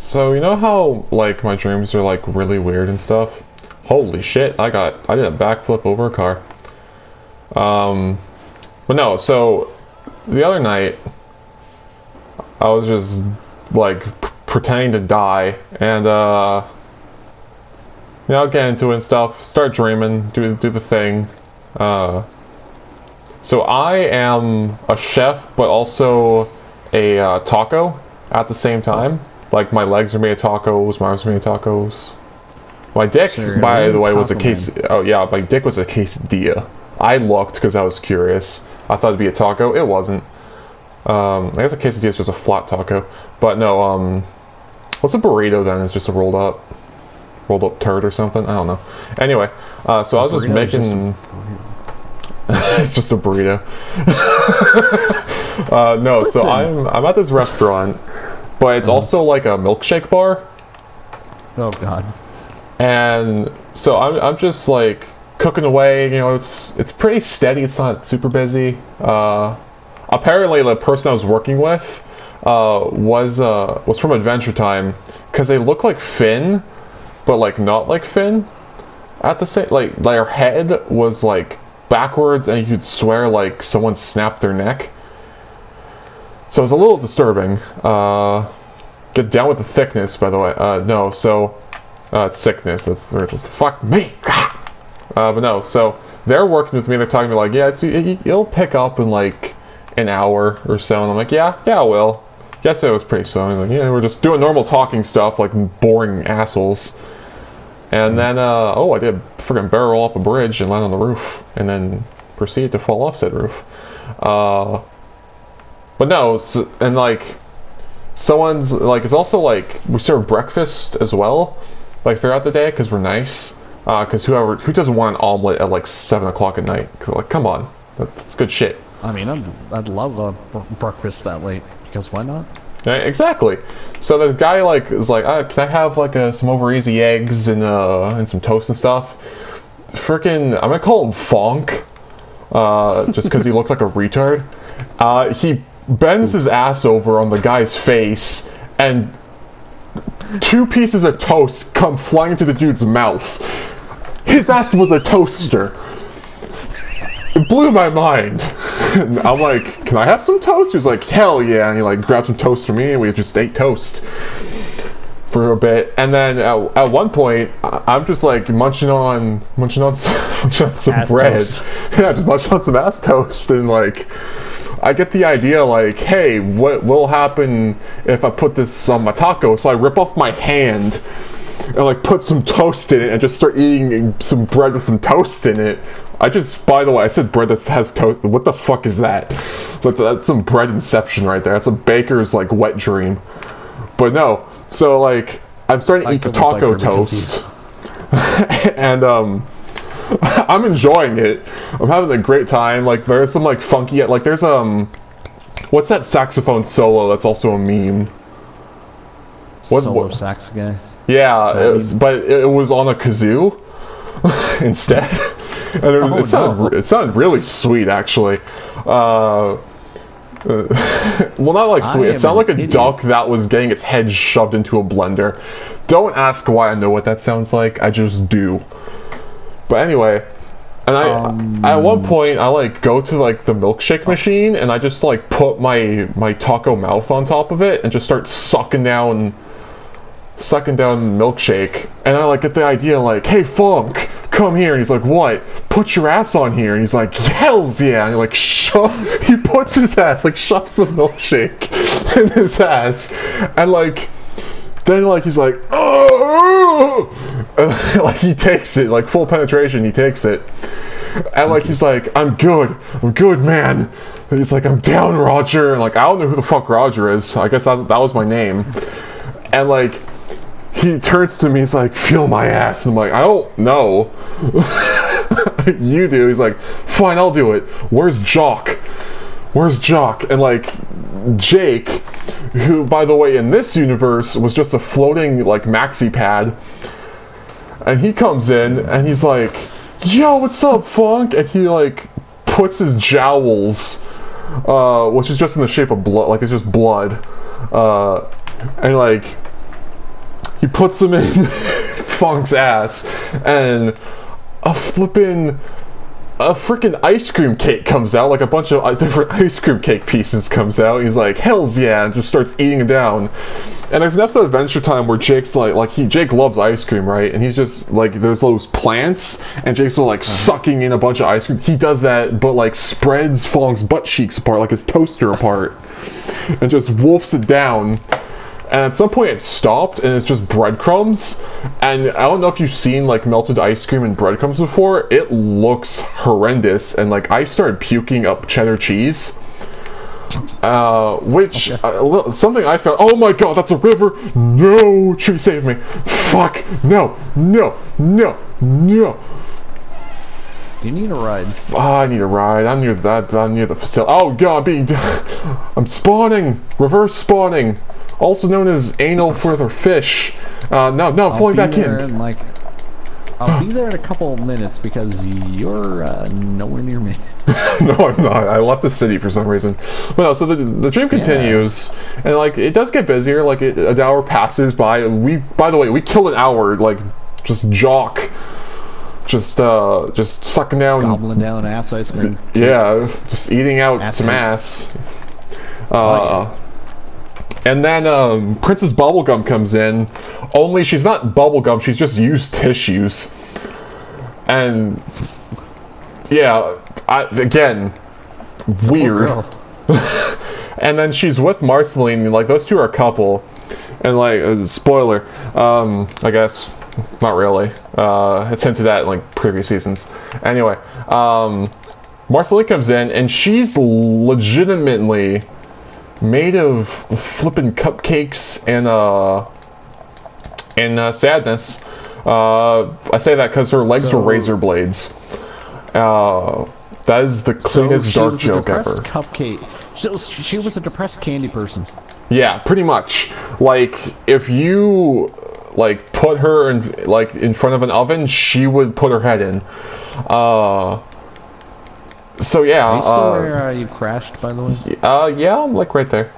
So you know how like my dreams are like really weird and stuff? Holy shit, I got I did a backflip over a car. Um but no, so the other night I was just like pretending to die and uh you know, get into it and stuff, start dreaming, do do the thing. Uh so I am a chef but also a uh, taco at the same time. Like my legs are made of tacos, my arms are made of tacos. My dick, Sure, by the way, was a case. Oh yeah, my dick was a quesadilla. I looked because I was curious. I thought it'd be a taco. It wasn't. Um, I guess a quesadilla is just a flat taco. But no, um, what's a burrito then? It's just a rolled up, rolled up turd or something. I don't know. Anyway, uh, so I was just is just making. it's just a burrito. uh, no, so I'm I'm at this restaurant, but it's also like a milkshake bar, Oh god. and so I'm I'm just like cooking away. You know, it's it's pretty steady. It's not super busy. Uh, apparently, the person I was working with uh, was uh, was from Adventure Time because they look like Finn, but like not like Finn. At the same, like their head was like backwards, and you'd swear like someone snapped their neck. So it was a little disturbing. Uh, get down with the thickness, by the way. Uh, no, so uh, it's sickness. That's just fuck me. Uh, but no, so they're working with me. They're talking to me like, yeah, it's, it, it'll pick up in like an hour or so. And I'm like, yeah, yeah, it will. Yesterday was pretty slow. Like, yeah, we're just doing normal talking stuff like boring assholes. And then, uh, oh, I did freaking barrel off a bridge and land on the roof, and then proceeded to fall off said roof. Uh, but no, s and like, someone's like, it's also like we serve breakfast as well, like throughout the day because we're nice. Because whoever who doesn't want an omelet at like seven o'clock at night? Like, come on, that's good shit. I mean, I'd, I'd love a br- breakfast that late because why not? Yeah, exactly. So the guy like is like, uh, can I have like uh, some over easy eggs and uh and some toast and stuff? Freaking, I'm gonna call him Fonk, uh, just because he looked like a retard. Uh, he bends his ass over on the guy's face, and two pieces of toast come flying into the dude's mouth. His ass was a toaster. It blew my mind. And I'm like, can I have some toast? He was like, hell yeah. And he like grabbed some toast for me and we just ate toast for a bit. And then at, at one point, I'm just like munching on, munching on some, munching on some bread. toast. Yeah, just munching on some ass toast. And like, I get the idea like, hey, what will happen if I put this on my taco? So I rip off my hand and like put some toast in it and just start eating some bread with some toast in it. I just, by the way, I said bread that has toast. What the fuck is that? Like that's some bread inception right there. That's a baker's like wet dream. But no, so like I'm starting to eat the taco toast, and um, I'm enjoying it. I'm having a great time. Like there's some like funky, like there's um, what's that saxophone solo? That's also a meme. What- Solo what- sax guy. Yeah, it was, but it was on a kazoo instead, and it, Oh, it sounded no. it sounded really sweet actually. Uh, uh, well, not like I sweet. It sounded like a idiot. duck that was getting its head shoved into a blender. Don't ask why I know what that sounds like. I just do. But anyway, and I Um, at one point I like go to like the milkshake machine and I just like put my my taco mouth on top of it and just start sucking down sucking down milkshake. And I like get the idea like hey Fonk come here. And he's like what? Put your ass on here. And he's like hells yeah. And he like shove he puts his ass like shoves the milkshake in his ass. And like then like he's like oh like he takes it like full penetration he takes it. And like he's like i'm good. I'm good man. And he's like i'm down roger. And like i don't know who the fuck roger is. I guess that, that was my name. And like he turns to me he's like feel my ass. And i'm like i don't know. You do. He's like fine i'll do it. Where's jock? Where's jock? And like jake who by the way in this universe was just a floating like maxi pad and he comes in and he's like yo what's up fonk? And he like puts his jowls uh which is just in the shape of blood like it's just blood uh and like he puts them in Fonk's ass, and a flippin' a freaking ice cream cake comes out, like a bunch of uh, different ice cream cake pieces comes out. He's like, "Hell's yeah!" and just starts eating down. And there's an episode of Adventure Time where Jake's like, like he Jake loves ice cream, right? And he's just like, there's those plants, and Jake's like sucking in a bunch of ice cream. He does that, but like spreads Fonk's butt cheeks apart, like his toaster apart, and just wolfs it down. And at some point it stopped and it's just breadcrumbs. And I don't know if you've seen like melted ice cream and breadcrumbs before. It looks horrendous. And like I started puking up cheddar cheese. Uh, which uh, something I found. Oh my god, that's a river! No, tree, save me! Fuck! No, no, no, no! Do You need a ride. Oh, I need a ride. I'm near that. I'm near the facility. Oh god, I'm being. I'm spawning. Reverse spawning, also known as anal further fish. Uh, no, no, I'll falling be back in. in like. I'll be there in a couple of minutes because you're uh, nowhere near me. no, I'm not. I left the city for some reason. But no, so the, the dream continues, and like it does get busier. Like it, an hour passes by. We, by the way, we killed an hour. Like just jock, just uh, just sucking down. Gobbling down ass ice cream. Yeah, just eating out Ass some cake. ass. Uh, And then um, Princess Bubblegum comes in. Only she's not bubblegum. She's just used tissues. And yeah, I, again, weird. Girl. and then she's with Marceline. Like those two are a couple. And like uh, spoiler, um, I guess not really. Uh, it's hinted at in like previous seasons. Anyway, um, Marceline comes in and she's legitimately made of flippin' cupcakes and uh and uh, sadness. Uh, I say that because her legs So- were razor blades. Uh, that is the cleanest she dark joke ever. Cupcake. She was, she was a depressed candy person. Yeah, pretty much. Like if you like put her in like in front of an oven, she would put her head in. Uh so yeah, Are you still uh, where uh, you crashed, by the way? uh yeah, I'm like right there.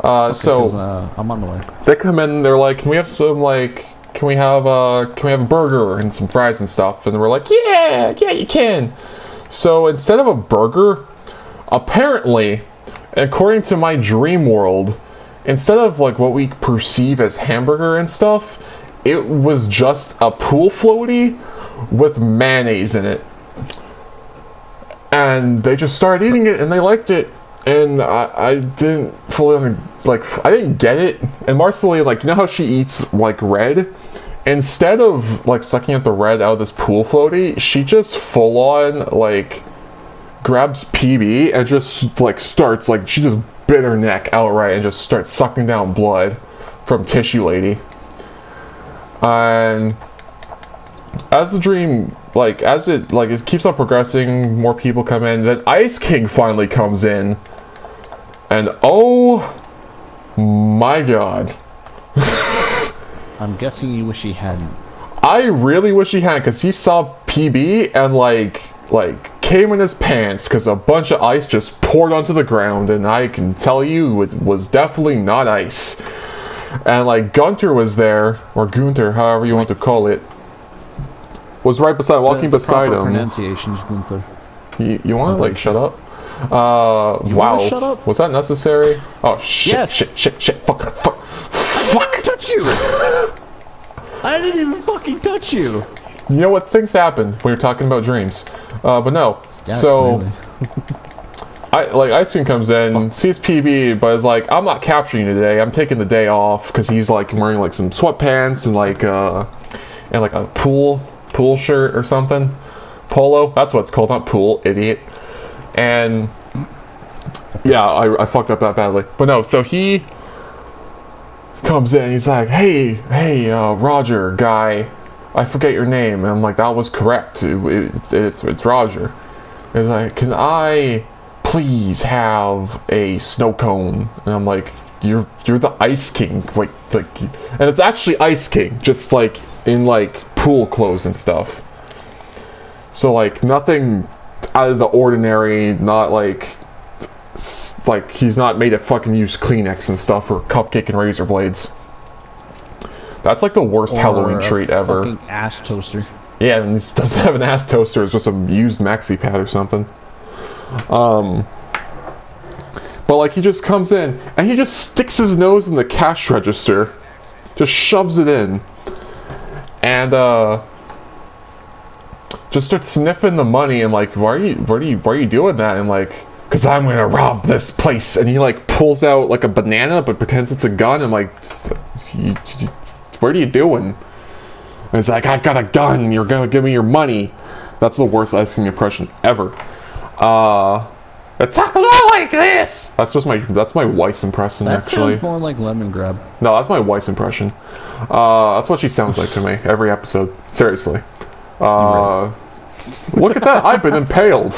Uh 'Cause, so uh, I'm on the way. they come in they're like, Can we have some like can we have uh can we have a burger and some fries and stuff? And we're like, Yeah, yeah you can. So instead of a burger, apparently, according to my dream world, instead of like what we perceive as hamburger and stuff, it was just a pool floaty with mayonnaise in it. And they just started eating it and they liked it. And I, I didn't fully under, like I didn't get it. And Marceline, like you know how she eats like red, instead of like sucking out the red out of this pool floaty, she just full on like grabs PB and just like starts like she just bit her neck outright and just starts sucking down blood from Tissue Lady. And as the dream like as it like it keeps on progressing, more people come in, then Ice King finally comes in. And oh my god. I'm guessing you wish he hadn't. I really wish he had because he saw PB and like like came in his pants because a bunch of ice just poured onto the ground and I can tell you it was definitely not ice. And like Gunter was there or Gunter, however you want to call it, was right beside walking the, the beside him. pronunciations, Gunther. You, you want to like shut up? Uh, You wow. shut up? Was that necessary? Oh shit! Yes. Shit! Shit! Shit! Fuck! Fuck! I didn't touch you! I didn't even fucking touch you! You know what? Things happen when you're talking about dreams. Uh, but no. Yeah, so. I like Ice Cream comes in, sees PB, but is like, I'm not capturing you today. I'm taking the day off because he's like wearing like some sweatpants and like uh and like a pool pool shirt or something. Polo. That's what it's called, not pool, idiot. And yeah, I, I fucked up that badly. But no, so he comes in. He's like, "Hey, hey, uh, Roger, guy, I forget your name." And I'm like, "That was correct. It, it's, it's it's Roger." He's like, "Can I please have a snow cone?" And I'm like, "You're you're the Ice King, like like," and it's actually Ice King, just like in like pool clothes and stuff. So like nothing out of the ordinary, not like like he's not made to fucking use Kleenex and stuff or cupcake and razor blades. That's like the worst Or Halloween treat ever. ass toaster. Yeah, and doesn't have an ass toaster. It's just a used maxi pad or something. Um, but like he just comes in and he just sticks his nose in the cash register, just shoves it in, and uh, just start sniffing the money and like, why are you, why are you, why are you doing that? And like, cause I'm gonna rob this place. And he like pulls out like a banana but pretends it's a gun. and like, what are you doing? And it's like, I've got a gun, you're gonna give me your money. That's the worst ice cream impression ever. Uh, it's not like this! That's just my, that's my Weiss impression, That actually. sounds more like Lemongrab. No, that's my Weiss impression. Uh, that's what she sounds like to me, every episode. Seriously. Uh, look at that, I've been impaled.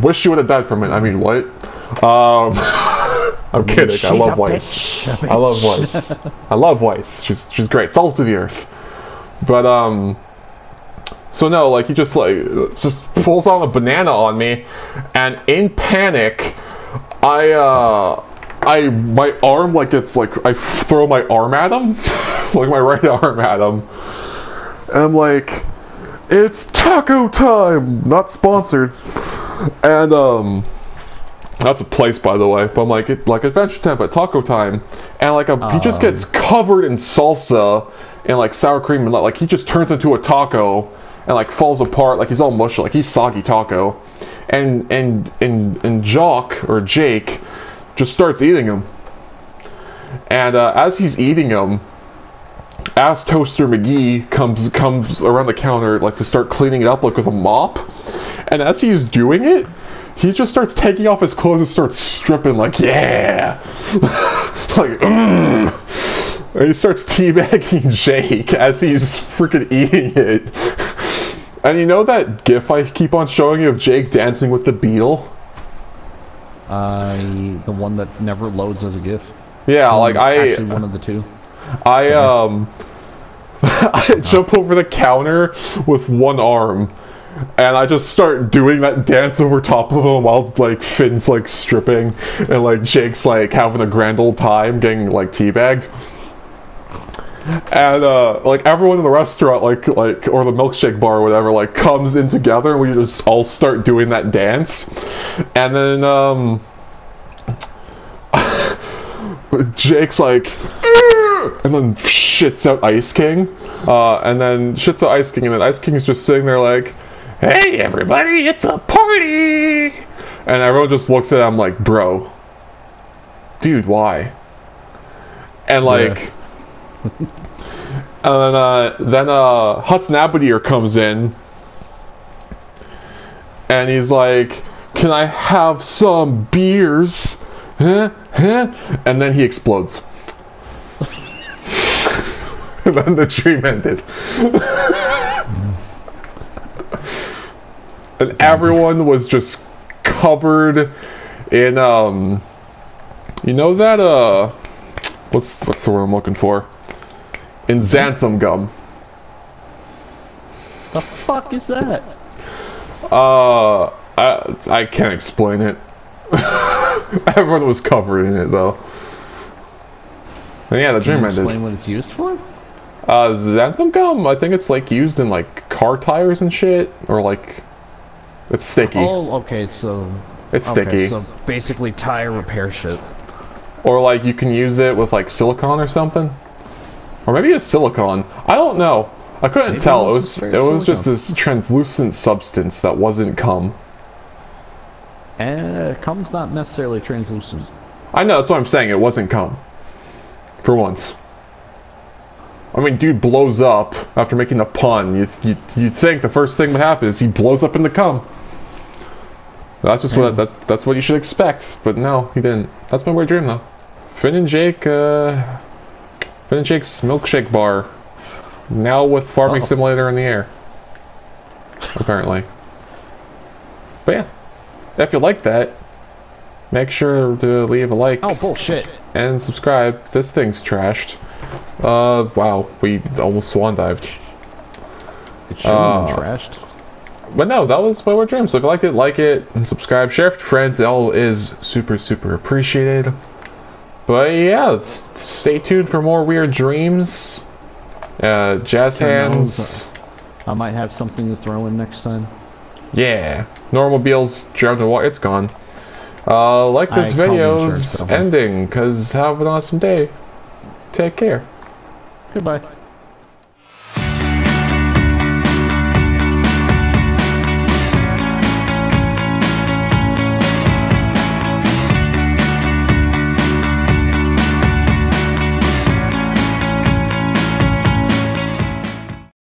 Wish you would have died from it. I mean, what? Um, I'm kidding, I love Weiss. bitch. I love Weiss. I love Weiss. She's she's great. Salt to the earth. But um, so no, like he just like just pulls on a banana on me, and in panic, I uh, I my arm like it's like I throw my arm at him, like my right arm at him, and I'm like, it's taco time, not sponsored, and um. That's a place, by the way. But I'm like, it, like Adventure Time, but Taco Time, and like a, he just Um. gets covered in salsa and like sour cream, and like he just turns into a taco and like falls apart, like he's all mushy, like he's soggy taco, and and and and Jock or Jake just starts eating him, and uh, as he's eating him, Ass Toaster McGee comes comes around the counter like to start cleaning it up like with a mop, and as he's doing it, he just starts taking off his clothes and starts stripping like yeah, like mm. and he starts teabagging Jake as he's freaking eating it. And you know that GIF I keep on showing you of Jake dancing with the beetle? Uh, the one that never loads as a GIF. Yeah, like I actually one of the two. I um I jump over the counter with one arm and I just start doing that dance over top of him while like Finn's like stripping and like Jake's like having a grand old time getting like teabagged. And uh like everyone in the restaurant like like or the milkshake bar or whatever like comes in together and we just all start doing that dance. And then um Jake's like, and then shits out Ice King, uh, and then shits out Ice King, and then Ice King's just sitting there like, "Hey everybody, it's a party!" And everyone just looks at him like, "Bro, dude, why?" And like, and then uh, then uh, Hudson Abadeer comes in, and he's like, "Can I have some beers?" Huh? Huh? And then he explodes. and then the dream ended. and everyone was just covered in um you know that uh what's what's the word I'm looking for? In xanthan gum. The fuck is that? Uh I I can't explain it. Everyone was covered in it though. And yeah, the Can dream you ended. explain what it's used for? Uh, xanthan gum. I think it's like used in like car tires and shit, or like it's sticky. Oh, okay, so it's okay, sticky, so basically tire repair shit. or like you can use it with like silicone or something, or maybe it's silicone. I don't know. I couldn't Maybe tell. it It was it was just this translucent substance that wasn't cum. Uh, cum's not necessarily translucent. I know that's what I'm saying. It wasn't cum. For once. I mean, dude blows up after making the pun. You you you think the first thing that happens is he blows up in the cum. That's just what that's that's what you should expect. But no, he didn't. That's my weird dream though. Finn and Jake, uh, And Jake's milkshake bar, now with farming Oh. simulator in the air. Apparently. But yeah, if you like that, make sure to leave a like Oh bullshit! and subscribe. This thing's trashed. Uh, wow, we almost swan dived. It should have Uh, been trashed. But no, that was my weird dreams. So if you liked it, like it, and subscribe. Share it friends. It all is super, super appreciated. But yeah, stay tuned for more weird dreams. Uh, jazz hands. I might have something to throw in next time. Yeah. Normal Beals drowned in water. It's gone. Uh, like this I video's ending, because have an awesome day. Take care. Goodbye.